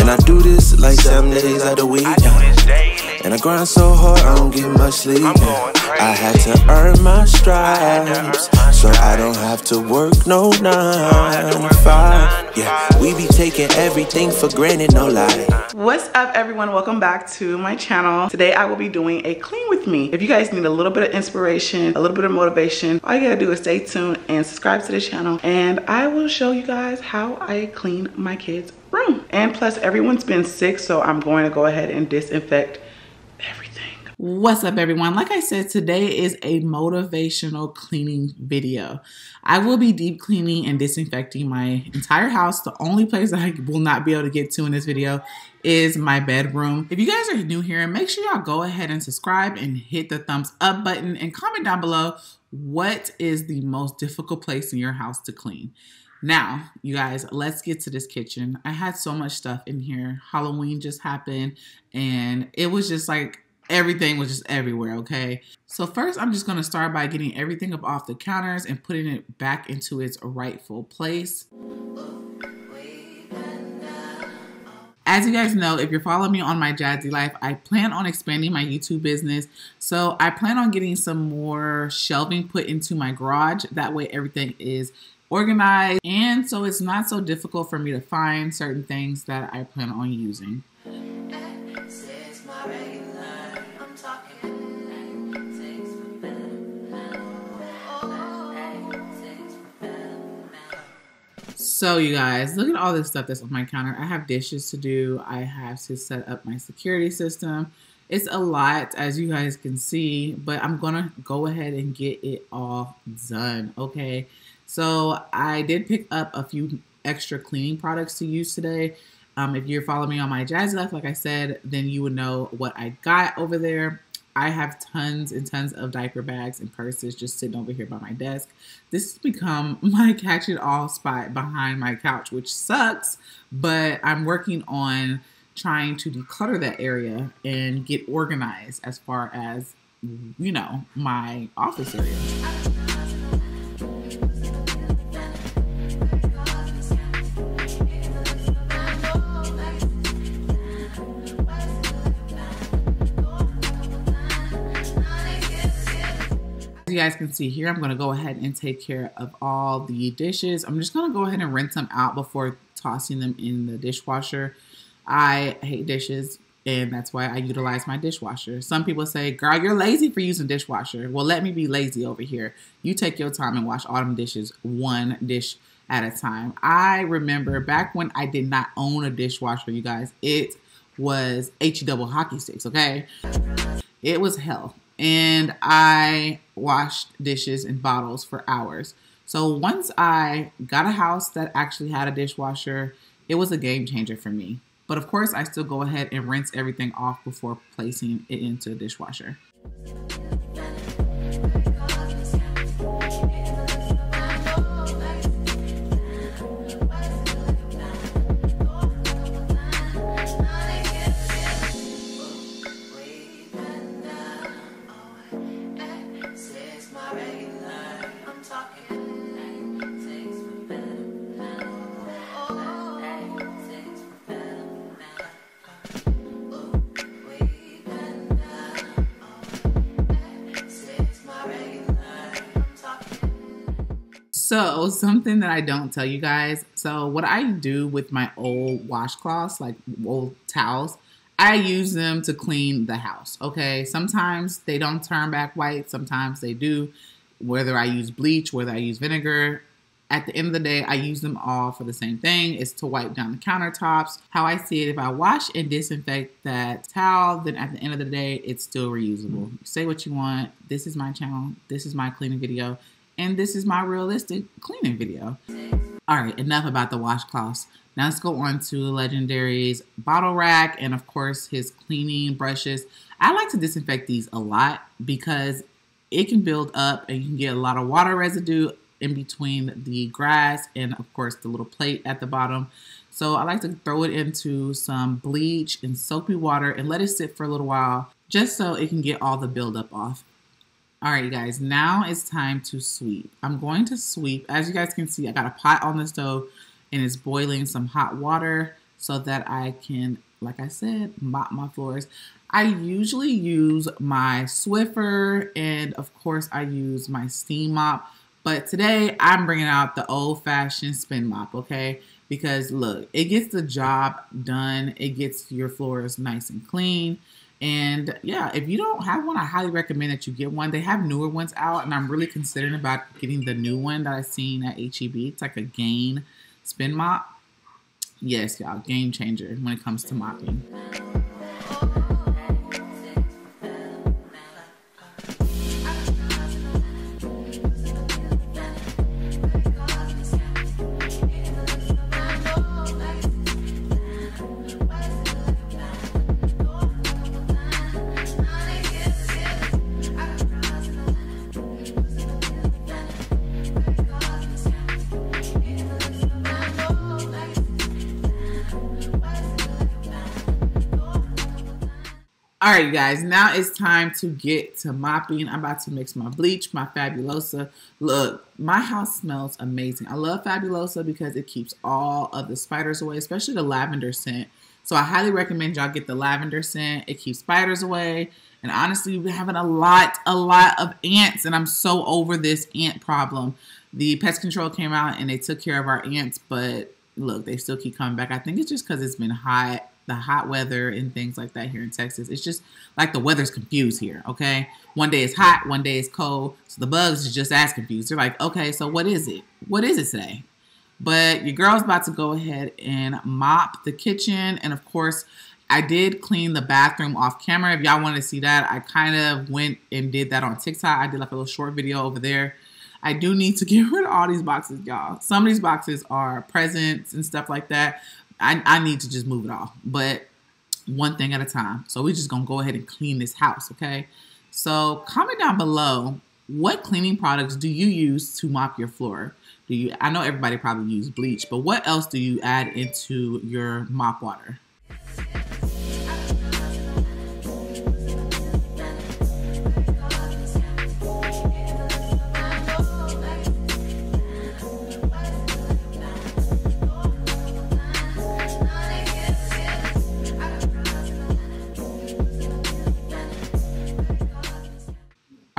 And I do this like seven days out the week. And I grind so hard, I don't get much sleep. I had to earn my stripes, so I don't have to work no nine to five. Yeah, we be taking everything for granted, no lie. What's up everyone? Welcome back to my channel. Today I will be doing a clean with me. If you guys need a little bit of inspiration, a little bit of motivation, all you gotta do is stay tuned and subscribe to the channel and I will show you guys how I clean my kids' room. And plus everyone's been sick so I'm going to go ahead and disinfect everything. What's up everyone? Like I said, today is a motivational cleaning video. I will be deep cleaning and disinfecting my entire house. The only place I will not be able to get to in this video is my bedroom. If you guys are new here, make sure y'all go ahead and subscribe and hit the thumbs up button and comment down below what is the most difficult place in your house to clean. Now, you guys, let's get to this kitchen. I had so much stuff in here. Halloween just happened and it was just like everything was just everywhere, okay? So first, I'm just gonna start by getting everything up off the counters and putting it back into its rightful place. As you guys know, if you're following me on my Jazzy Life, I plan on expanding my YouTube business. So I plan on getting some more shelving put into my garage. That way everything is organized. And so it's not so difficult for me to find certain things that I plan on using. So you guys, look at all this stuff that's on my counter. I have dishes to do. I have to set up my security system. It's a lot, as you guys can see, but I'm going to go ahead and get it all done, okay? So I did pick up a few extra cleaning products to use today. Um, if you're following me on my Jazz Life, like I said, then you would know what I got over there. I have tons and tons of diaper bags and purses just sitting over here by my desk. This has become my catch it all spot behind my couch, which sucks, but I'm working on trying to declutter that area and get organized as far as, you know, my office area. Guys can see here, I'm going to go ahead and take care of all the dishes. I'm just going to go ahead and rinse them out before tossing them in the dishwasher. I hate dishes and that's why I utilize my dishwasher. Some people say, girl, you're lazy for using dishwasher. Well, let me be lazy over here. You take your time and wash all them dishes one dish at a time. I remember back when I did not own a dishwasher, you guys, it was H double hockey sticks, okay? It was hell and I washed dishes and bottles for hours. So once I got a house that actually had a dishwasher, it was a game changer for me. But of course, I still go ahead and rinse everything off before placing it into the dishwasher. So, something that I don't tell you guys. So, what I do with my old washcloths, like old towels, I use them to clean the house. Okay. Sometimes they don't turn back white, sometimes they do. Whether I use bleach, whether I use vinegar, at the end of the day, I use them all for the same thing. It's to wipe down the countertops. How I see it, if I wash and disinfect that towel, then at the end of the day, it's still reusable. Say what you want. This is my channel. This is my cleaning video and this is my realistic cleaning video. All right, enough about the washcloths. Now let's go on to Legendary's bottle rack and of course his cleaning brushes. I like to disinfect these a lot because it can build up and you can get a lot of water residue in between the grass and of course the little plate at the bottom. So I like to throw it into some bleach and soapy water and let it sit for a little while just so it can get all the buildup off. All right, you guys, now it's time to sweep. I'm going to sweep. As you guys can see, I got a pot on the stove and it's boiling some hot water. so that I can, like I said, mop my floors. I usually use my Swiffer and of course I use my steam mop. But today I'm bringing out the old fashioned spin mop, okay? Because look, it gets the job done. It gets your floors nice and clean. And yeah, if you don't have one, I highly recommend that you get one. They have newer ones out, and I'm really considering about getting the new one that I've seen at HEB. It's like a Gain spin mop. Yes, y'all, game changer when it comes to mopping. Right, you guys, now it's time to get to mopping. I'm about to mix my bleach, my Fabulosa. Look, my house smells amazing. I love Fabulosa because it keeps all of the spiders away, especially the lavender scent. So I highly recommend y'all get the lavender scent. It keeps spiders away. And honestly, we've been having a lot, a lot of ants, and I'm so over this ant problem. The pest control came out and they took care of our ants, but look, they still keep coming back. I think it's just because it's been hot the hot weather and things like that here in Texas. It's just like the weather's confused here, okay? One day it's hot, one day it's cold. So the bugs are just as confused. They're like, okay, so what is it? What is it today? But your girl's about to go ahead and mop the kitchen. And of course, I did clean the bathroom off camera. If y'all want to see that, I kind of went and did that on TikTok. I did like a little short video over there. I do need to get rid of all these boxes, y'all. Some of these boxes are presents and stuff like that. I, I need to just move it all. But one thing at a time. So we're just gonna go ahead and clean this house, okay? So comment down below what cleaning products do you use to mop your floor? Do you I know everybody probably use bleach, but what else do you add into your mop water?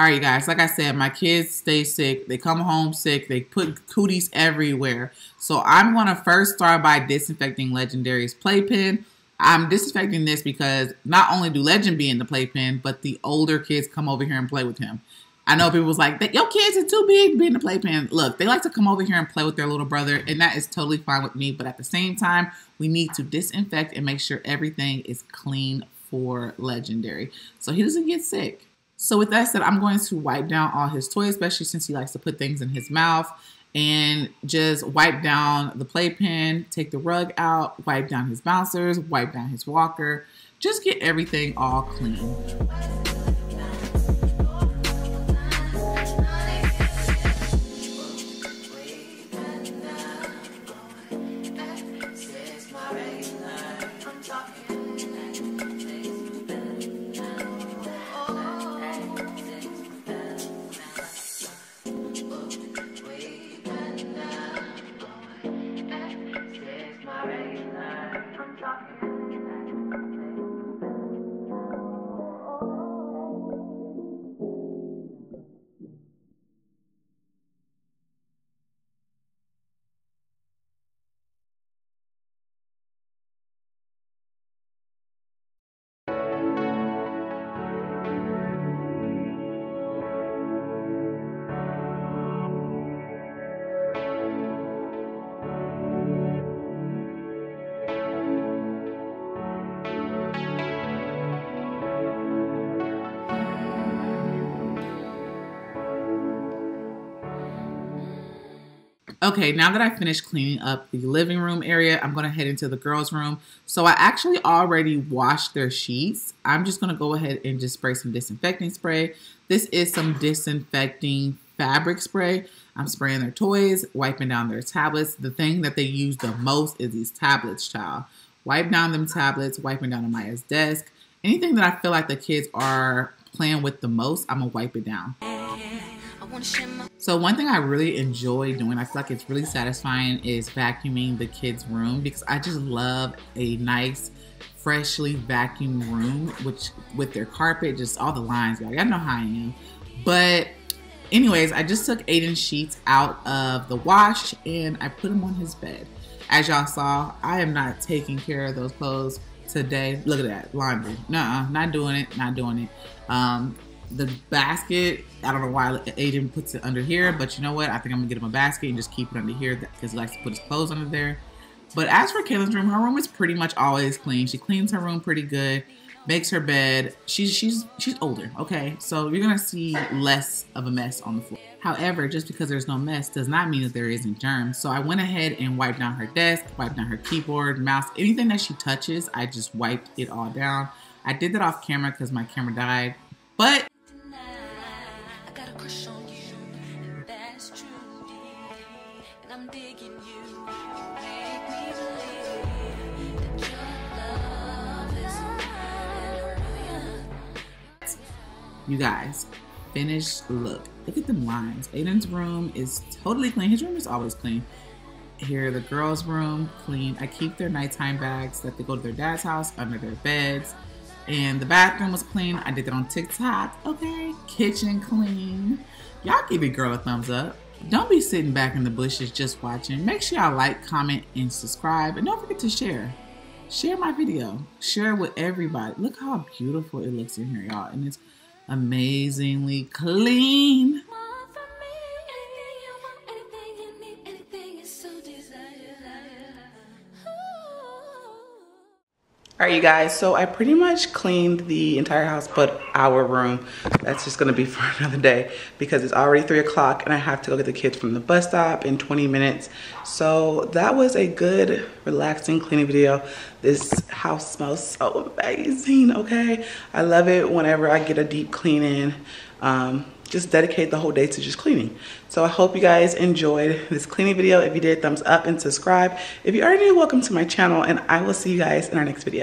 All right, guys, like I said, my kids stay sick. They come home sick. They put cooties everywhere. So I'm going to first start by disinfecting Legendary's playpen. I'm disinfecting this because not only do Legend be in the playpen, but the older kids come over here and play with him. I know people was like, "That your kids are too big to be in the playpen. Look, they like to come over here and play with their little brother, and that is totally fine with me. But at the same time, we need to disinfect and make sure everything is clean for Legendary so he doesn't get sick. So with that said, I'm going to wipe down all his toys, especially since he likes to put things in his mouth and just wipe down the playpen, take the rug out, wipe down his bouncers, wipe down his walker, just get everything all clean. Okay, now that I finished cleaning up the living room area, I'm going to head into the girls' room. So I actually already washed their sheets. I'm just going to go ahead and just spray some disinfecting spray. This is some disinfecting fabric spray. I'm spraying their toys, wiping down their tablets. The thing that they use the most is these tablets, child. Wipe down them tablets, wiping down Amaya's desk. Anything that I feel like the kids are playing with the most, I'm going to wipe it down. So one thing I really enjoy doing, I feel like it's really satisfying, is vacuuming the kids' room because I just love a nice, freshly vacuumed room, which with their carpet, just all the lines, y'all. Y'all know how I am. But anyways, I just took Aiden's sheets out of the wash and I put them on his bed. As y'all saw, I am not taking care of those clothes today. Look at that laundry. Nuh-uh, not doing it. Not doing it. Um, the basket, I don't know why Aiden puts it under here, but you know what? I think I'm gonna get him a basket and just keep it under here because he likes to put his clothes under there. But as for Kaylin's room, her room is pretty much always clean. She cleans her room pretty good, makes her bed. She's she's she's older, okay? So you're gonna see less of a mess on the floor. However, just because there's no mess does not mean that there isn't germs. So I went ahead and wiped down her desk, wiped down her keyboard, mouse, anything that she touches, I just wiped it all down. I did that off camera because my camera died. But You guys, finished look. Look at them lines. Aiden's room is totally clean. His room is always clean. Here, the girls' room, clean. I keep their nighttime bags that they go to their dad's house under their beds. And the bathroom was clean. I did that on TikTok. Okay. Kitchen clean. Y'all give your girl a thumbs up. Don't be sitting back in the bushes just watching. Make sure y'all like, comment, and subscribe. And don't forget to share. Share my video. Share with everybody. Look how beautiful it looks in here, y'all. And it's amazingly clean. All right, you guys, so I pretty much cleaned the entire house but our room. That's just gonna be for another day because it's already three o'clock and I have to go get the kids from the bus stop in 20 minutes. So that was a good, relaxing cleaning video. This house smells so amazing, okay? I love it whenever I get a deep clean in. Um, just dedicate the whole day to just cleaning. So I hope you guys enjoyed this cleaning video. If you did, thumbs up and subscribe. If you are new, welcome to my channel and I will see you guys in our next video.